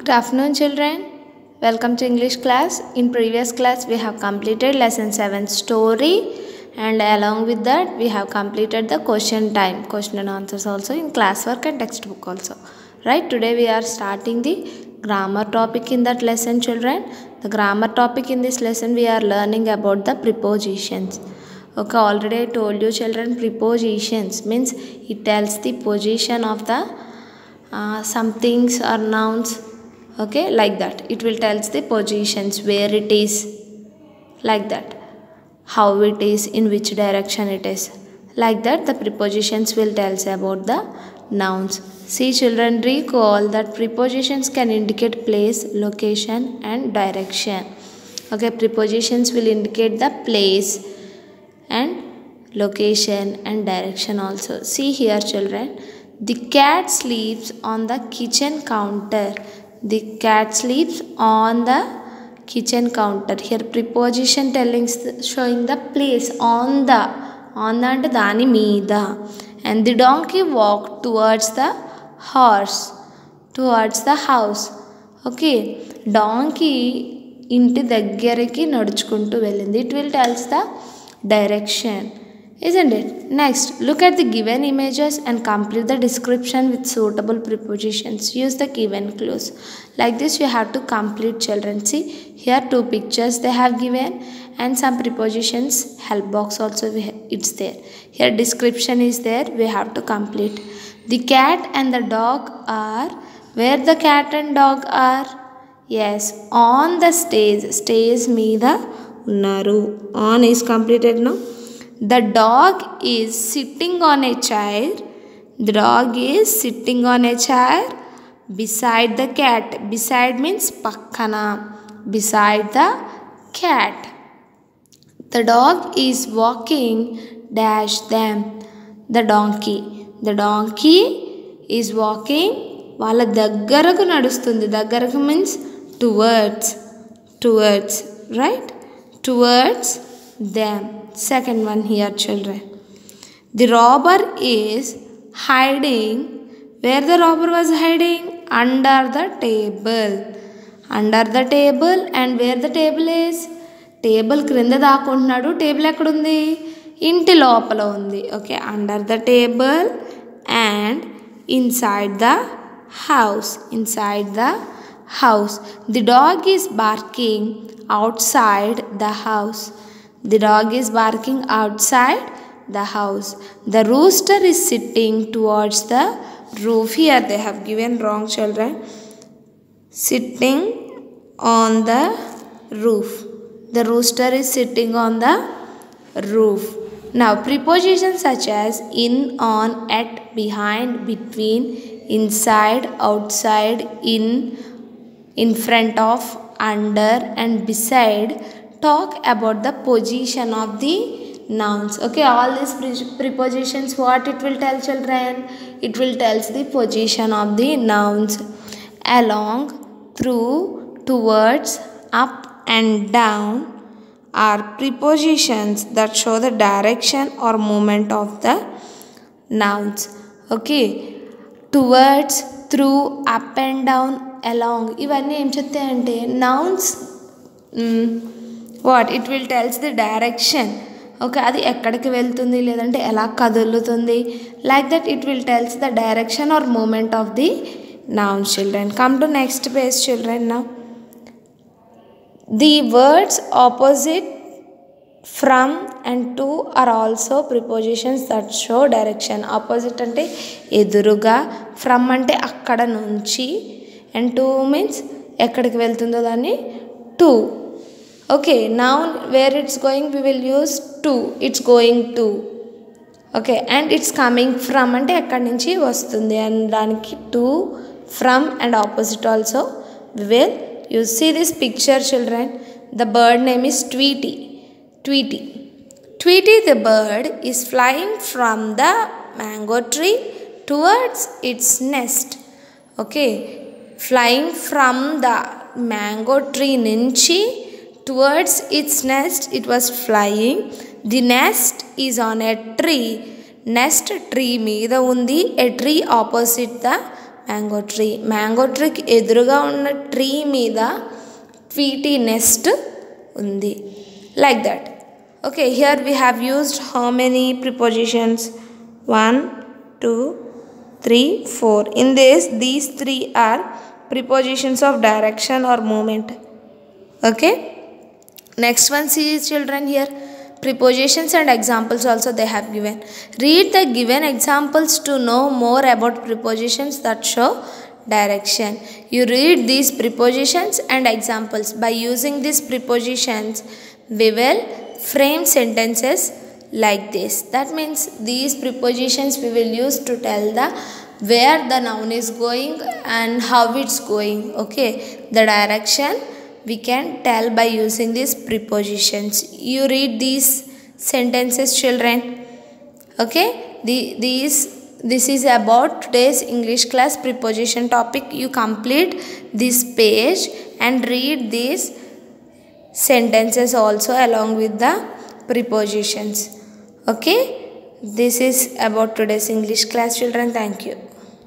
Good afternoon, children. Welcome to English class. In previous class, we have completed lesson 7 story, and along with that, we have completed the question time, question and answers also in classwork and textbook also. Right? Today, we are starting the grammar topic in that lesson, children. The grammar topic in this lesson, we are learning about the prepositions. Okay, already I told you, children, prepositions means it tells the position of the uh, some things or nouns okay like that. It will tells the positions where it is like that. How it is in which direction it is. Like that the prepositions will tells about the nouns. See children recall that prepositions can indicate place location and direction. Okay prepositions will indicate the place and location and direction also. See here children. The cat sleeps on the kitchen counter. The cat sleeps on the kitchen counter. Here preposition telling showing the place on the on the అంటే దాని మీద and the donkey walked towards the horse towards the house okay donkey ఇంటి దగ్గరికి నడుచుకుంటూ వెళ్ళింది it will tells the direction isn't it next look at the given images and complete the description with suitable prepositions use the given clues like this you have to complete children see here two pictures they have given and some prepositions help box also it's there here description is there we have to complete the cat and the dog are where the cat and dog are yes on the stage stage మీద ఉన్నారు on is completed now the dog is sitting on a chair the dog is sitting on a chair beside the cat beside means pakkana beside the cat the dog is walking dash them the donkey the donkey is walking వాళ్ళ దగ్గరకు నడుస్తుంది దగ్గరకు means towards towards right towards Them second one here children the robber is hiding where the robber was hiding under the table under the table and where the table is table క్రింద దాక్కుంటున్నాడు table ఎక్కడుంది ఇంటి లోపల ఉంది okay under the table and inside the house inside the house the dog is barking outside the house The dog is barking outside the house. The rooster is sitting towards the roof. Here they have given wrong children. Sitting on the roof. The rooster is sitting on the roof. Now prepositions such as in, on, at, behind, between, inside, outside, in, in front of, under and beside talk about the position of the nouns okay all these pre- prepositions what it will tell children it will tells the position of the nouns along through towards up and down are prepositions that show the direction or movement of the nouns okay towards through up and down along ఇవన్నీ ఏం చెప్తాయంటే nouns what? It will tells the direction okay అది ఎక్కడికి వెళ్తుంది? లేదంటే ఎలా కదులుతుంది? Like that it will tells the direction or movement of the noun children come to next page children now the words opposite from and to are also prepositions that show direction opposite అంటే ఎదురుగా from అంటే అక్కడ నుంచి and two means ఎక్కడికి వెళ్తుందో దాన్ని to okay now where it's going we will use to it's going to okay and it's coming from అంటే ఎక్కడి నుంచి వస్తుంది అండ్ దానికి to from and opposite also we will you see this picture children the bird name is Tweety Tweety Tweety the bird is flying from the mango tree towards its NEFT okay flying from the mango tree నుంచి towards its nest it was flying the nest is on a tree NEFT tree మీద ఉంది a tree opposite the mango tree mango ట్రీకి ఎదురుగా ఉన్న tree మీద Tweety NEFT ఉంది like that okay here we have used how many prepositions one two three four in this these three are prepositions of direction or movement okay Next one see children here. Prepositions and examples also they have given. Read the given examples to know more about prepositions that show direction. You read these prepositions and examples. By using these prepositions we will frame sentences like this. That means these prepositions we will use to tell the where the noun is going and how it's going. Okay? The direction we can tell by using these prepositions. You read these sentences children. Okay? The, these this is about today's english class preposition topic. You complete this page and read these sentences also along with the prepositions. Okay? This is about today's english class children. Thank you